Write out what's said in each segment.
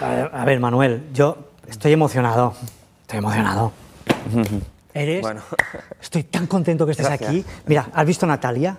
A ver, Manuel, yo estoy emocionado. Estoy emocionado. Eres. Bueno. Estoy tan contento que estés Gracias. aquí. Mira, ¿has visto a Natalia?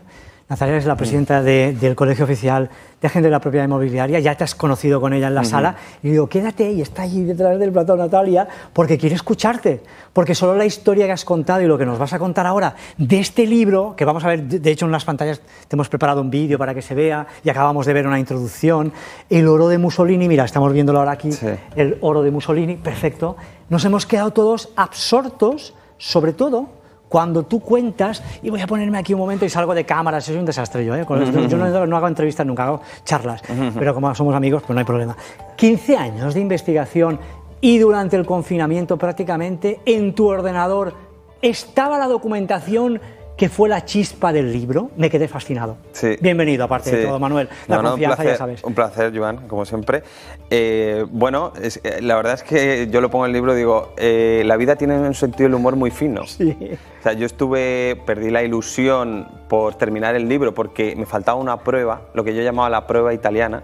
Natalia es la presidenta de- del Colegio Oficial de Agentes de la Propiedad Inmobiliaria. Ya te has conocido con ella en la sala. Y digo, quédate y está allí detrás del plató Natalia porque quiere escucharte. Porque solo la historia que has contado y lo que nos vas a contar ahora de este libro, que vamos a ver, de de hecho en las pantallas te hemos preparado un vídeo para que se vea y acabamos de ver una introducción. El oro de Mussolini, mira, estamos viéndolo ahora aquí, Sí. el oro de Mussolini, perfecto. Nos hemos quedado todos absortos, sobre todo cuando tú cuentas, y voy a ponerme aquí un momento y salgo de cámaras, es un desastre yo, ¿eh? Con esto, yo no, no hago entrevistas nunca, hago charlas, pero como somos amigos, pues no hay problema. 15 años de investigación y durante el confinamiento prácticamente en tu ordenador estaba la documentación que fue la chispa del libro, me quedé fascinado. Sí. Bienvenido, aparte de Sí. todo, Manuel. La No, no, un confianza, placer, ya sabes. Un placer, Joan, como siempre. Eh, bueno, es- eh, la verdad es que yo lo pongo en el libro, digo, eh, la vida tiene un sentido del humor muy fino. Sí. O sea, yo estuve, perdí la ilusión por terminar el libro porque me faltaba una prueba, lo que yo llamaba la prueba italiana.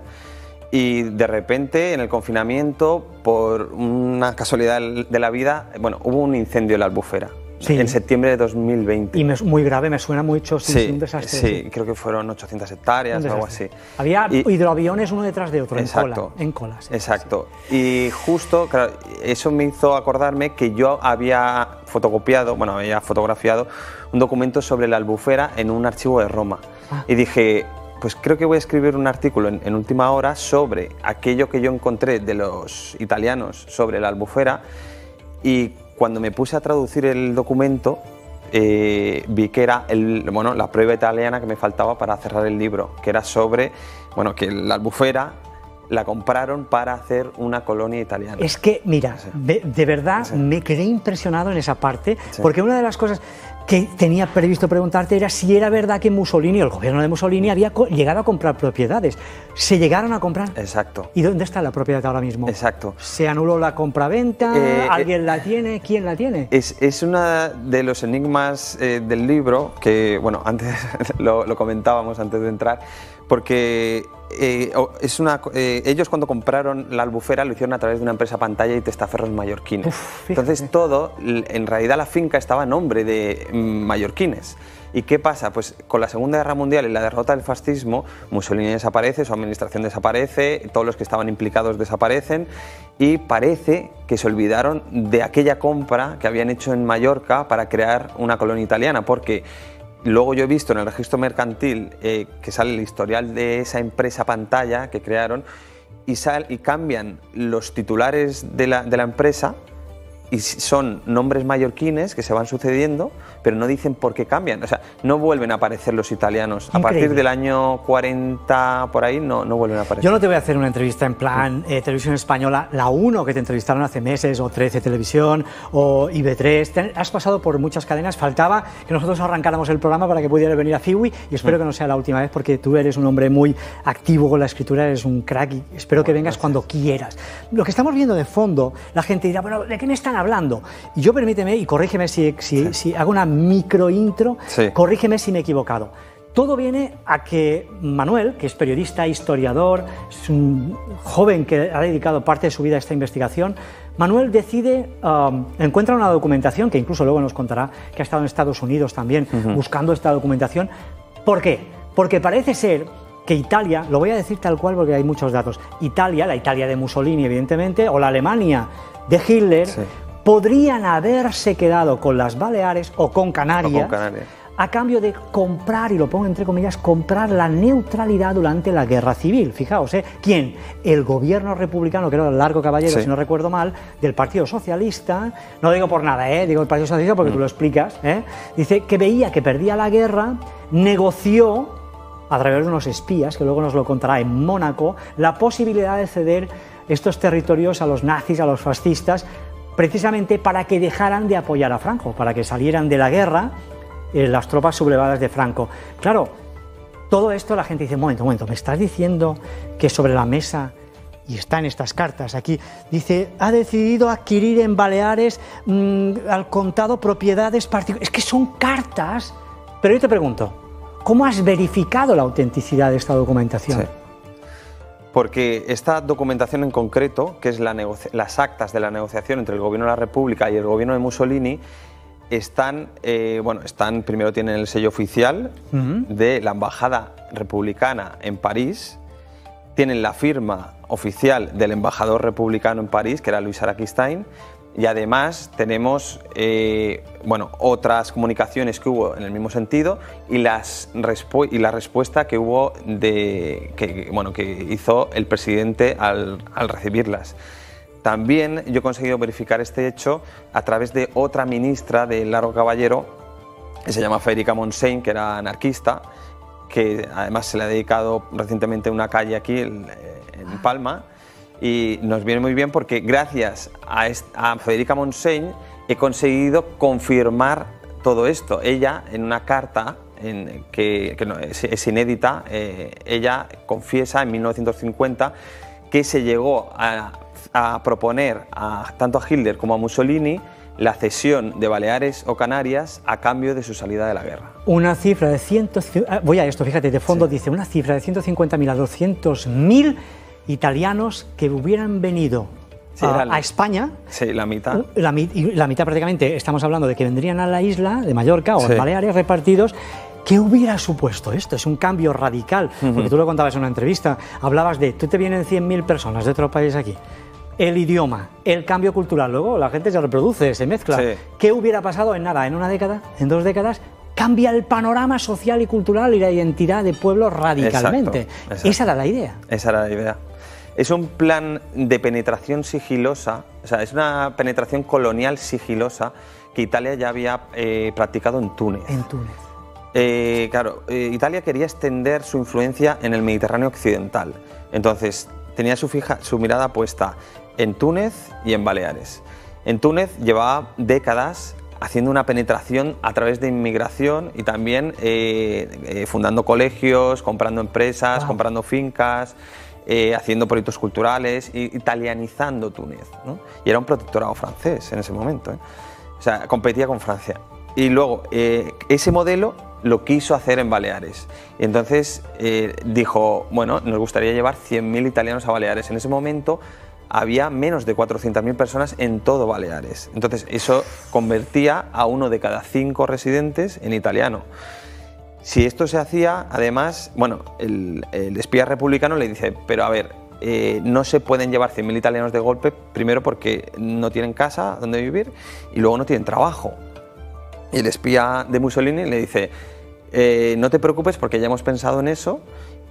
Y de repente, en el confinamiento, por una casualidad de la vida, bueno, hubo un incendio en la albufera. Sí. En septiembre de 2020. Y me- muy grave, me suena mucho, sí, sí, un desastre. sí, creo que fueron 800 hectáreas o algo así. Había Y- hidroaviones uno detrás de otro, Exacto. en cola. En cola sí. Exacto. Y justo, claro, eso me hizo acordarme que yo había fotocopiado, bueno, había fotografiado un documento sobre la albufera en un archivo de Roma. Ah. Y dije, pues creo que voy a escribir un artículo en, en última hora sobre aquello que yo encontré de los italianos sobre la albufera. Y cuando me puse a traducir el documento, eh, vi que era el, bueno, la prueba italiana que me faltaba para cerrar el libro, que era sobre bueno, que la albufera la compraron para hacer una colonia italiana. Es que, mira, de, de verdad Sí. me quedé impresionado en esa parte, Sí. porque una de las cosas que tenía previsto preguntarte era si era verdad que Mussolini, el gobierno de Mussolini, había llegado a comprar propiedades. ¿Se llegaron a comprar? Exacto. ¿Y dónde está la propiedad ahora mismo? Exacto. ¿Se anuló la compraventa? Eh, ¿Alguien la tiene? ¿Quién la tiene? Es, es uno de los enigmas eh, del libro que, bueno, antes lo, lo comentábamos antes de entrar, porque eh, es una, eh, ellos cuando compraron la albufera lo hicieron a través de una empresa pantalla y testaferros mallorquines. Uf. Entonces todo, en realidad la finca estaba a nombre de mm, mallorquines. ¿Y qué pasa? Pues con la Segunda Guerra Mundial y la derrota del fascismo, Mussolini desaparece, su administración desaparece, todos los que estaban implicados desaparecen y parece que se olvidaron de aquella compra que habían hecho en Mallorca para crear una colonia italiana, porque luego yo he visto en el registro mercantil eh, que sale el historial de esa empresa pantalla que crearon y, sal- y cambian los titulares de la, de la empresa y son nombres mallorquines que se van sucediendo, pero no dicen por qué cambian. O sea, no vuelven a aparecer los italianos. A partir Increíble. del año 40 por ahí no, no vuelven a aparecer. Yo no te voy a hacer una entrevista en plan eh, televisión española, la 1 que te entrevistaron hace meses, o 13 Televisión, o IB3. Te- has pasado por muchas cadenas. Faltaba que nosotros arrancáramos el programa para que pudiera venir a Fiwi y espero que no sea la última vez porque tú eres un hombre muy activo con la escritura, eres un crack y espero que vengas cuando quieras. Lo que estamos viendo de fondo, la gente dirá, bueno, ¿de qué me están hablando? Y yo permíteme y corrígeme si, si, si hago una micro intro, Sí. corrígeme si me he equivocado. Todo viene a que Manuel, que es periodista, historiador, es un joven que ha dedicado parte de su vida a esta investigación, Manuel decide, um, encuentra una documentación, que incluso luego nos contará que ha estado en Estados Unidos también buscando esta documentación. ¿Por qué? Porque parece ser que Italia, lo voy a decir tal cual porque hay muchos datos, Italia, la Italia de Mussolini evidentemente, o la Alemania de Hitler, Sí. Podrían haberse quedado con las Baleares o con Canarias, Canarias. a cambio de comprar, y lo pongo entre comillas, comprar la neutralidad durante la guerra civil. Fijaos, ¿eh? ¿Quién? El gobierno republicano, que era el largo caballero, Sí. si no recuerdo mal, del Partido Socialista, no digo por nada, ¿eh? digo el Partido Socialista porque tú lo explicas, ¿eh? dice que veía que perdía la guerra, negoció a través de unos espías, que luego nos lo contará en Mónaco, la posibilidad de ceder estos territorios a los nazis, a los fascistas, precisamente para que dejaran de apoyar a Franco, para que salieran de la guerra eh, las tropas sublevadas de Franco. Claro, todo esto la gente dice, momento, momento, ¿me estás diciendo que sobre la mesa, y está en estas cartas aquí, dice, ha decidido adquirir en Baleares mm, al contado propiedades particulares? Es que son cartas, pero yo te pregunto, ¿cómo has verificado la autenticidad de esta documentación? Porque esta documentación en concreto, que es la las actas de la negociación entre el gobierno de la República y el gobierno de Mussolini, están, eh, bueno, están, primero tienen el sello oficial de la Embajada Republicana en París, tienen la firma oficial del embajador republicano en París, que era Luis Araquistain, y además tenemos eh, bueno, otras comunicaciones que hubo en el mismo sentido y, las y la respuesta que hubo de, que, bueno, que hizo el presidente al, al recibirlas. También yo he conseguido verificar este hecho a través de otra ministra del Largo Caballero, que se llama Federica Montseny, que era anarquista, que además se le ha dedicado recientemente una calle aquí en Palma y nos viene muy bien porque gracias a, Federica Montseny he conseguido confirmar todo esto. Ella, en una carta en, que, es, inédita, eh, ella confiesa en 1950 que se llegó a, proponer a, tanto a Hitler como a Mussolini la cesión de Baleares o Canarias a cambio de su salida de la guerra. Una cifra de 100, ah, voy a esto, fíjate, de fondo dice una cifra de 150.000 a 200.000 italianos que hubieran venido a, España. Sí, la mitad. La, la, mitad prácticamente, estamos hablando de que vendrían a la isla de Mallorca o en Baleares repartidos. ¿Qué hubiera supuesto esto? Es un cambio radical, porque tú lo contabas en una entrevista, hablabas de, tú te vienen 100.000 personas de otro país aquí, el idioma, el cambio cultural, luego la gente se reproduce, se mezcla. ¿Qué hubiera pasado en nada, en una década, en dos décadas? Cambia el panorama social y cultural y la identidad de pueblo radicalmente. Esa era la idea. Esa era la idea. Es un plan de penetración sigilosa, o sea, es una penetración colonial sigilosa que Italia ya había eh, practicado en Túnez. En Túnez. Eh, claro, eh, Italia quería extender su influencia en el Mediterráneo occidental. Entonces, tenía su, fija, su mirada puesta en Túnez y en Baleares. En Túnez llevaba décadas haciendo una penetración a través de inmigración y también fundando colegios, comprando empresas, comprando fincas. Eh, haciendo proyectos culturales, italianizando Túnez. Y era un protectorado francés en ese momento. ¿eh? O sea, competía con Francia. Y luego, eh, ese modelo lo quiso hacer en Baleares. Y entonces dijo, bueno, nos gustaría llevar 100.000 italianos a Baleares. En ese momento había menos de 400.000 personas en todo Baleares. Entonces eso convertía a uno de cada cinco residentes en italiano. Si esto se hacía, además, bueno, el, espía republicano le dice, pero a ver, eh, no se pueden llevar 100.000 italianos de golpe, primero porque no tienen casa donde vivir y luego no tienen trabajo. Y el espía de Mussolini le dice, eh, no te preocupes porque ya hemos pensado en eso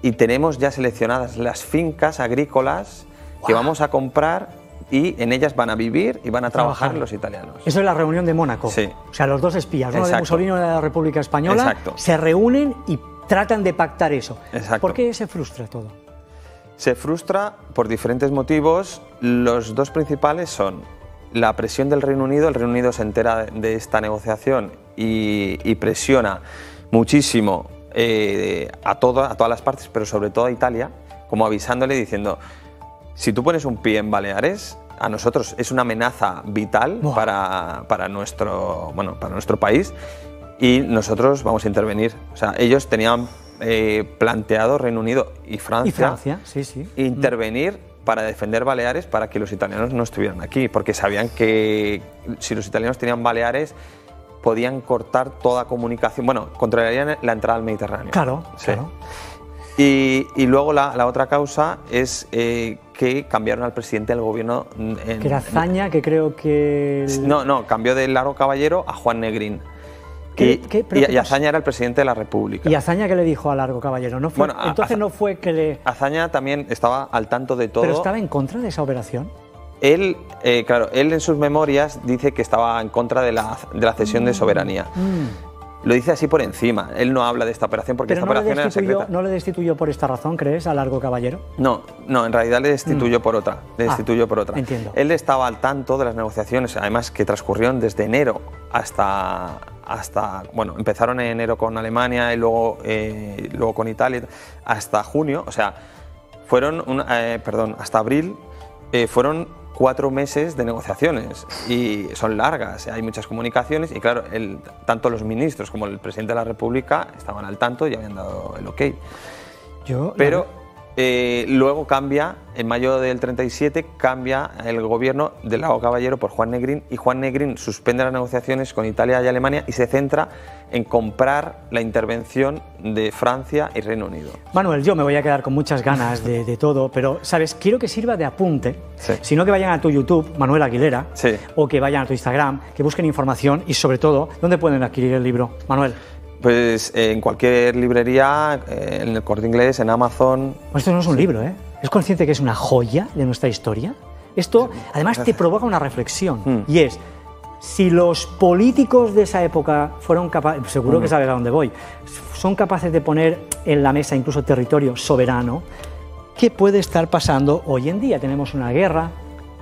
y tenemos ya seleccionadas las fincas agrícolas que vamos a comprar y en ellas van a vivir y van a trabajar, los italianos. Eso es la reunión de Mónaco. Sí. O sea, los dos espías, uno de Mussolini y de la República Española, se reúnen y tratan de pactar eso. Exacto. ¿Por qué se frustra todo? Se frustra por diferentes motivos. Los dos principales son la presión del Reino Unido. El Reino Unido se entera de esta negociación y, presiona muchísimo eh, a, a todas las partes, pero sobre todo a Italia, como avisándole diciendo si tú pones un pie en Baleares, a nosotros es una amenaza vital para, para, nuestro, bueno, para nuestro país y nosotros vamos a intervenir. O sea, ellos tenían eh, planteado Reino Unido y Francia, y Francia sí, sí. intervenir para defender Baleares para que los italianos no estuvieran aquí, porque sabían que si los italianos tenían Baleares podían cortar toda comunicación, bueno, controlarían la entrada al Mediterráneo. Claro, claro. Y, y, luego la, la, otra causa es eh, que cambiaron al presidente del gobierno. En, que era Zaña, que creo que. No, no, cambió de Largo Caballero a Juan Negrín. ¿Qué, y, Azaña era el presidente de la República. ¿Y Azaña qué le dijo a Largo Caballero? ¿No fue, bueno, entonces no fue que le. Azaña también estaba al tanto de todo. ¿Pero estaba en contra de esa operación? Él, eh, claro, él en sus memorias dice que estaba en contra de la, de la cesión de soberanía. Mm. Lo dice así por encima. Él no habla de esta operación porque esta no operación era secreta. ¿No le destituyó por esta razón, crees, a Largo Caballero? No, no, en realidad le destituyó mm. por otra. Le ah, destituyó por otra. Entiendo. Él estaba al tanto de las negociaciones, además que transcurrieron desde enero hasta hasta, bueno, empezaron en enero con Alemania y luego, eh, luego con Italia, hasta junio, o sea, fueron, eh, perdón, hasta abril, eh, fueron cuatro meses de negociaciones y son largas, hay muchas comunicaciones y claro, el, tanto los ministros como el presidente de la República estaban al tanto y habían dado el ok. Yo, Pero Eh, luego cambia, en mayo del 37, cambia el gobierno de Lago Caballero por Juan Negrín y Juan Negrín suspende las negociaciones con Italia y Alemania y se centra en comprar la intervención de Francia y Reino Unido. Manuel, yo me voy a quedar con muchas ganas de, todo, pero, ¿sabes? Quiero que sirva de apunte, sino que vayan a tu YouTube, Manuel Aguilera, o que vayan a tu Instagram, que busquen información y, sobre todo, ¿dónde pueden adquirir el libro? Manuel. Pues eh, en cualquier librería, eh, en el corte inglés, en Amazon. Pues esto no es un libro, ¿eh? ¿Es consciente que es una joya de nuestra historia? Esto, además, te provoca una reflexión. Hmm. Y es, si los políticos de esa época fueron capaces, seguro que hmm. sabes a dónde voy, son capaces de poner en la mesa incluso territorio soberano, ¿qué puede estar pasando hoy en día? Tenemos una guerra,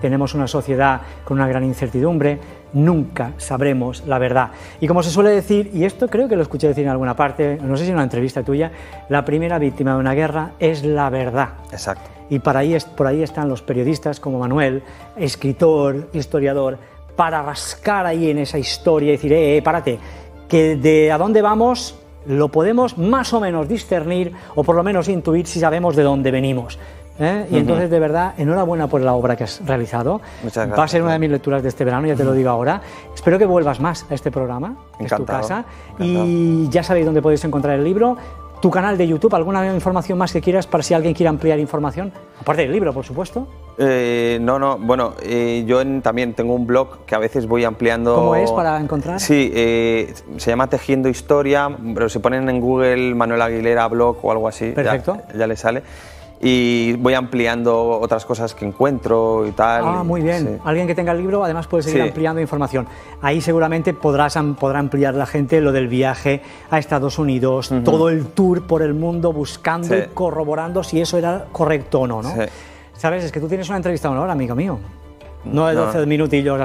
tenemos una sociedad con una gran incertidumbre, nunca sabremos la verdad. Y como se suele decir, y esto creo que lo escuché decir en alguna parte, no sé si en una entrevista tuya, la primera víctima de una guerra es la verdad. Exacto. Y por ahí, por ahí están los periodistas como Manuel, escritor, historiador, para rascar ahí en esa historia y decir, eh, eh, párate, que de a dónde vamos lo podemos más o menos discernir o por lo menos intuir si sabemos de dónde venimos. ¿Eh? Y entonces, de verdad, enhorabuena por la obra que has realizado. Muchas gracias. Va a ser una de mis lecturas de este verano, ya te lo digo ahora. Espero que vuelvas más a este programa, que es tu casa. Y ya sabéis dónde podéis encontrar el libro. Tu canal de YouTube, ¿alguna información más que quieras para si alguien quiere ampliar información? Aparte del libro, por supuesto. Eh, no, no, bueno, eh, yo también tengo un blog que a veces voy ampliando. ¿Cómo es para encontrar? Sí, se llama Tejiendo Historia, pero si ponen en Google Manuel Aguilera blog o algo así, Perfecto. ya, ya le sale y voy ampliando otras cosas que encuentro y tal. Ah, muy bien. Alguien que tenga el libro además puede seguir ampliando información. Ahí seguramente podrás, podrá ampliar la gente lo del viaje a Estados Unidos, todo el tour por el mundo buscando y corroborando si eso era correcto o no, ¿no? Sabes, es que tú tienes una entrevista ahora, amigo mío. No de 12 minutillos